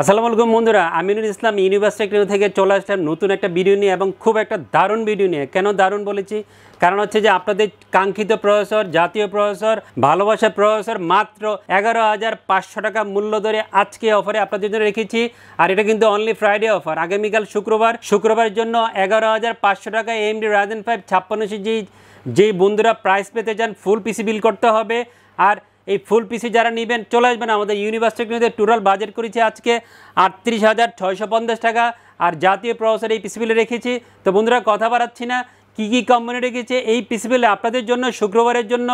আসসালামু আলাইকুম বন্ধুরা, আমিনুল ইসলাম ইউনিভার্সিটি থেকে চলে আসলাম নতুন একটা ভিডিও নিয়ে এবং খুব একটা দারুণ ভিডিও নিয়ে। কেন দারুণ বলেছি? কারণ হচ্ছে যে আপনাদের কাঙ্ক্ষিত প্রফেসর জাতীয় প্রফেসর ভালোবাসা প্রফেসর মাত্র এগারো হাজার পাঁচশো টাকা মূল্য ধরে আজকে অফারে আপনাদের জন্য রেখেছি। আর এটা কিন্তু অনলি ফ্রাইডে অফার আগামীকাল শুক্রবার। শুক্রবারের জন্য এগারো হাজার পাঁচশো টাকা এমডি রাজেন ফাইভ ছাপ্পান্ন জি যেই বন্ধুরা প্রাইস পেতে চান ফুল পিসি বিল করতে হবে। আর এই ফুল পিসি যারা নেবেন, চলে আসবেন আমাদের ইউনিভার্সিটিতে টোটাল বাজেট করেছি আজকে আটত্রিশ হাজার ছয়শো পঞ্চাশ টাকা। আর জাতীয় প্রসেসর এই পিসিবিলে রেখেছি। তো বন্ধুরা, কথা বাড়াচ্ছি না। কী কী কোম্পানি রেখেছে এই পিসিবিলে আপনাদের জন্য, শুক্রবারের জন্য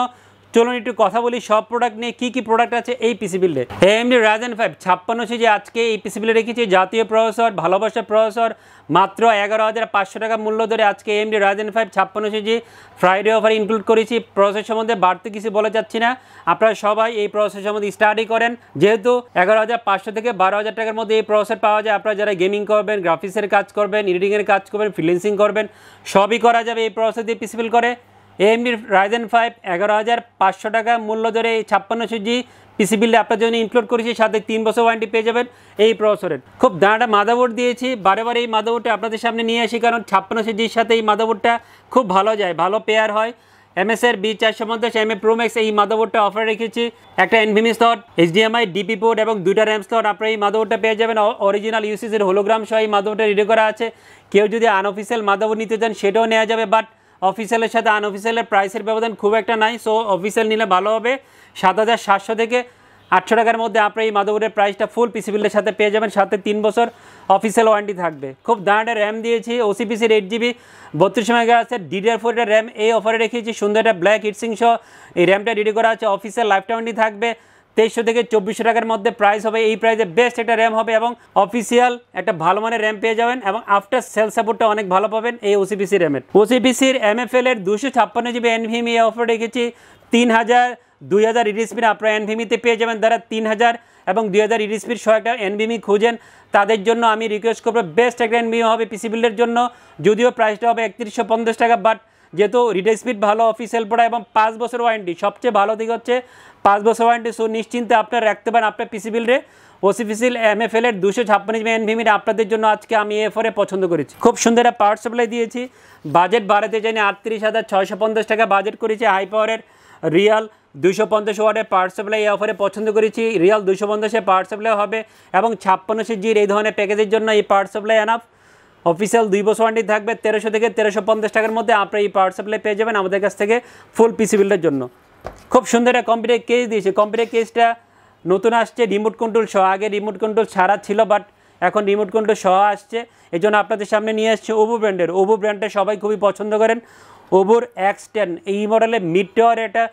চলুন একটু কথা বলি, সব প্রোডাক্ট নিয়ে কী কী প্রোডাক্ট আছে এই পিসি বিলে এমডি রাজেন ফাইভ ছাপ্পান্ন যে আজকে এই পিসি বিলে রেখেছি, জাতীয় প্রসেসর ভালোবাসা প্রসেসর মাত্র এগারো হাজার পাঁচশো টাকা মূল্য ধরে আজকে এমডি রাজেন ফাইভ ছাপ্পান্ন জি ফ্রাইডে অফার ইনক্লুড করেছি প্রসেস সম্বন্ধে বাড়তে কিছু বলে যাচ্ছি না। আপনারা সবাই এই প্রসেস সম্বন্ধে স্টাডি করেন। যেহেতু এগারো হাজার পাঁচশো থেকে বারো হাজার টাকার মধ্যে এই প্রসেসর পাওয়া যায়, আপনারা যারা গেমিং করবেন গ্রাফিক্সের কাজ করবেন এডিটিংয়ের কাজ করবেন ফ্রিলেন্সিং করবেন, সবই করা যাবে এই প্রসেস দিয়ে পিসিবিল করে। এএমডি রাইজেন ফাইভ এগারো হাজার পাঁচশো টাকা মূল্য ধরে এই ছাপ্পান্ন জি পিসি বিলে আপনার জন্য ইনক্লুড করেছি, সাথে তিন বছর ওয়ারেন্টি পেয়ে যাবেন এই প্রসেসরের খুব দাঁড়াটা মাদাবোর্ড দিয়েছি বারে বারে এই মাদাবোর্ডটা আপনাদের সামনে নিয়ে আসি, কারণ ছাপ্পান্ন জির সাথে এই মাদাবোর্ডটা খুব ভালো যায়, ভালো পেয়ার হয়। এমএসের বি চারশো পঞ্চাশ এম এ প্রোম্যাক্স এই মাদাবোর্ডটা অফার রেখেছি। একটা NVMe slot HDMI DP port এবং দুইটা র্যাম স্লট আপনারা এই মাদাবোর্ডটা পেয়ে যাবেন। অরিজিনাল ইউসিসের হোলোগ্রাম সহ এই মাদাবোর্ডটা রেডি করা আছে। কেউ যদি আনঅফিসিয়াল মাদাবোর্ড নিতে চান, সেটাও নেওয়া যাবে বাট অফিসিয়ালের সাথে আনঅফিসিয়ালের প্রাইসের ব্যবধান খুব একটা নাই সো অফিসিয়াল নিলে ভালো হবে। সাত হাজার সাতশো থেকে আটশো টাকার মধ্যে আপনার এই মাদাবোর্ডের প্রাইসটা ফুল পিসিবিলের সাথে পেয়ে যাবেন। সাথে তিন বছর অফিসিয়াল ওয়ারেন্টি থাকবে। খুব দাঁড়াটা র্যাম দিয়েছি ওসিপিসির এইট জিবি বত্রিশ মেগা আছে ডিডিআর ফোরের র্যাম এই অফারে রেখেছি। সুন্দর একটা ব্ল্যাক হিটসিং সহ এই র্যামটা রেডি করা আছে। অফিসিয়াল লাইফ ওয়ারেন্টি থাকবে। তেইশশো থেকে চব্বিশশো টাকার মধ্যে প্রাইস হবে। এই প্রাইসে বেস্ট একটা র্যাম হবে এবং অফিসিয়াল একটা ভালো মানের র্যাম পেয়ে যাবেন এবং আফটার সেল সাপোর্টটা অনেক ভালো পাবেন এই ওসিপিসি র্যামের ওসিপিসির এম এফ এল এর দুশো ছাপ্পান্ন জিবি এনভিএম এই অফার রেখেছি। তিন হাজার, দুই হাজার ইডিসপির আপনারা এনভিমিতে পেয়ে যাবেন। যারা তিন হাজার এবং দুই হাজার ইডিসপির একটা এনভিমি খুঁজেন, তাদের জন্য আমি রিকোয়েস্ট করব বেস্ট একটা এনভিমি হবে পিসি বিল্ডের জন্য। যদিও প্রাইসটা হবে একত্রিশশো পঞ্চাশ টাকা বাট যেহেতু রিডেল স্পিড ভালো অফিসিয়াল পড়া এবং পাঁচ বছর ওয়ারেন্টি সবচেয়ে ভালো দিক হচ্ছে পাঁচ বছর ওয়ারেন্টি সো নিশ্চিন্তে আপনারা রাখতে পারেন আপনার পিসি বিল্ডে ওসিফিসিল এম এফ এল এর দুশো ছাপ্পান্ন জিবি এনভিমির আপনাদের জন্য আজকে আমি এফরে পছন্দ করেছি। খুব সুন্দর একটা পাওয়ার সাপ্লাই দিয়েছি। বাজেট বাড়াতে চাইনি আটত্রিশ হাজার ছয়শো পঞ্চাশ টাকা বাজেট করেছি। হাই পাওয়ারের রিয়াল দুশো পঞ্চাশ ওয়ার্ডের পাওয়ার সাপ্লাই অফারে পছন্দ করেছি। রিয়াল দুশো পঞ্চাশে পাওয়ার সাপ্লাই হবে এবং ছাপ্পান্নশো জির এই ধরনের প্যাকেজের জন্য এই পাওয়ার সাপ্লাই এনাফ অফিসিয়াল দুই বছর ওয়ারেন্টি থাকবে তেরোশো থেকে তেরোশো পঞ্চাশ টাকার মধ্যে। আপনারা এই পাওয়ার সাপ্লাই পেয়ে যাবেন আমাদের কাছ থেকে ফুল পিসি বিল্ডের জন্য। খুব সুন্দর একটা কম্পিউটার কেস দিয়েছে। কম্পিউটার কেসটা নতুন আসছে রিমোট কন্ট্রোল সহ। আগে রিমোট কন্ট্রোল ছাড়া ছিল বাট এখন রিমোট কন্ট্রোল সহ আসছে। এই জন্য আপনাদের সামনে নিয়ে আসছে ওভো ব্র্যান্ডের ওভো ব্র্যান্ডটা সবাই খুবই পছন্দ করেন। ওভোর এক্স টেন এই মডেলে মিড টাওয়ার এটা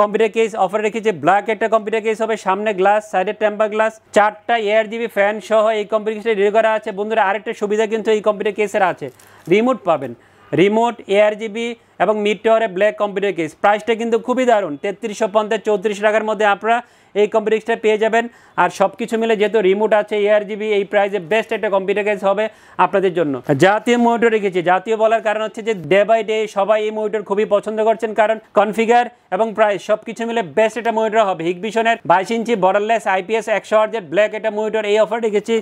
কম্পিউটার কেস অফার রেখেছে ব্ল্যাক একটা কম্পিউটার কেস হবে, সামনে গ্লাস, সাইডে টেম্পার গ্লাস, চারটা এয়ার জিবি ফ্যান সহ এই কম্পিউটার কেসটা রেডি করা আছে। বন্ধুরা, আরেকটা সুবিধা কিন্তু এই কম্পিউটার কেসের আছে। রিমোট পাবেন। রিমোট এয়ার জিবি এবং মিড ব্ল্যাক কম্পিউটার কেস প্রাইসটা কিন্তু খুবই দারুণ, তেত্রিশশো পঞ্চাশ, চৌত্রিশ টাকার মধ্যে আপনারা এই কম্পিউটার পেয়ে যাবেন। আর সব কিছু মিলে যেহেতু রিমোট আছে এয়ার জিবি এই প্রাইসে বেস্ট একটা কম্পিউটার কেস হবে আপনাদের জন্য। জাতীয় মনিটর রেখেছি। জাতীয় বলার কারণ হচ্ছে যে ডে বাই ডে সবাই এই মনিটর খুবই পছন্দ করছেন। কারণ কনফিগার এবং প্রাইস সব কিছু মিলে বেস্ট একটা মনিটর হবে। হিগভিশনের বাইশ ইঞ্চি বর্ডারলেস আইপিএস একশো আর্জের ব্ল্যাক একটা মনিটর এই অফার রেখেছি।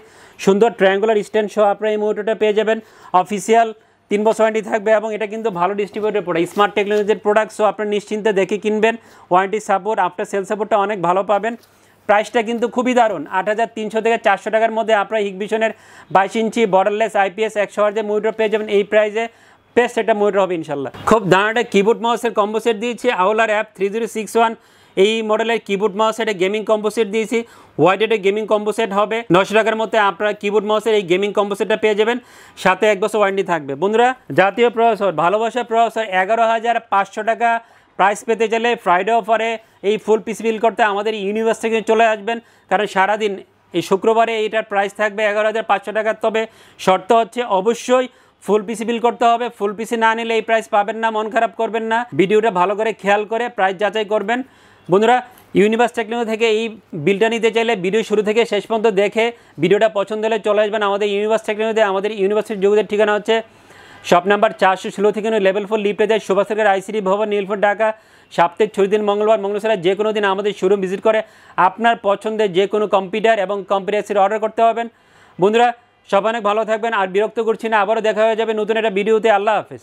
সুন্দর ট্রায়াঙ্গুলার স্ট্যান্ড সহ আপনারা এই মনিটরটা পেয়ে যাবেন। অফিসিয়াল তিন বছর ওয়ারেন্টি থাকবে এবং এটা কিন্তু ভালো ডিস্ট্রিবিউটের প্রোডাক্ট স্মার্ট টেকনোলজির প্রোডাক্ট সো আপনার নিশ্চিন্তে দেখে কিনবেন। ওয়ারেন্টি সাপোর্ট আফটার সেল সাপোর্টটা অনেক ভালো পাবেন। প্রাইসটা কিন্তু খুবই দারুণ, আট হাজার তিনশো থেকে চারশো টাকার মধ্যে আপনারা হিগভিশনের বাইশ ইঞ্চি বর্ডারলেস আইপিএস একশো যে মনিটর পেয়ে যাবেন এই প্রাইসে বেস্ট একটা মনিটর হবে ইনশাল্লাহ। খুব দাঁড়াটা কিবোর্ড মাউসের কম্বো সেট দিয়েছি আওলার অ্যাপ থ্রি জিরো সিক্স ওয়ান এই মডেলের কিবোর্ড মাউস এটা গেমিং কম্পোসেট দিয়েছি। ওয়াইডেডে গেমিং কম্পোসেট হবে। নশো টাকার মধ্যে আপনারা কিবোর্ড মাউসের এই গেমিং কম্পোসেটটা পেয়ে যাবেন। সাথে এক বছর ওয়ারেন্টি থাকবে। বন্ধুরা, জাতীয় প্রসেসর ভালোবাসা প্রসেসর এগারো হাজার পাঁচশো টাকা প্রাইস পেতে গেলে ফ্রাইডে অফারে এই ফুল পিস বিল করতে আমাদের ইউনিভার্স থেকে চলে আসবেন। কারণ সারাদিন এই শুক্রবারে এইটার প্রাইস থাকবে এগারো হাজার পাঁচশো টাকার। তবে শর্ত হচ্ছে অবশ্যই ফুল পিসি বিল করতে হবে। ফুল পিসি না নিলে এই প্রাইস পাবেন না, মন খারাপ করবেন না। ভিডিওটা ভালো করে খেয়াল করে প্রাইস যাচাই করবেন। বন্ধুরা, ইউনিভার্স টেকনোলজি থেকে এই বিলটা নিতে চাইলে ভিডিও শুরু থেকে শেষ পর্যন্ত দেখে ভিডিওটা পছন্দ হলে চলে আসবেন আমাদের ইউনিভার্স টেকনোলজিতে। আমাদের ইউনিভার্সিটির যোগদের ঠিকানা হচ্ছে শপ নাম্বার চারশো ষোলো থেকে লেভেল ফোর লিফটে দেয় সুভাষের আইসিডি ভবন, নীলফোর ঢাকা সপ্তাহে ছয় দিন মঙ্গলবার মঙ্গলবার যে কোনো দিন আমাদের শোরুম ভিজিট করে আপনার পছন্দের যে কোনো কম্পিউটার এবং কম্পিউটার অর্ডার করতে পারবেন। বন্ধুরা সব অনেক ভালো থাকবেন আর বিরক্ত করছি না, আবারও দেখা হয়ে যাবে নতুন একটা ভিডিওতে। আল্লাহ হাফেজ।